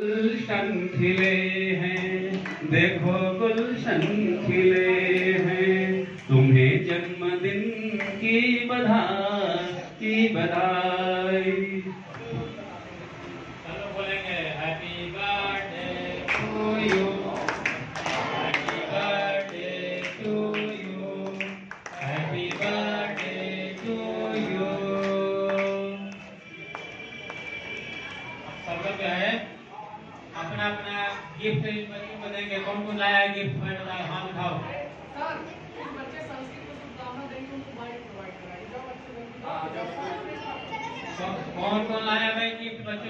गुलशन खिले हैं। देखो गुलशन खिले हैं। तुम्हें जन्मदिन की बधाई की बधाई। बोलेंगे हैप्पी बर्थडे टू यू है अपना अपना गिफ्ट को कौन कौन लाया है गिफ्ट मैं बताओ हाथ उठाओ कौन कौन लाया भाई गिफ्ट बच्चों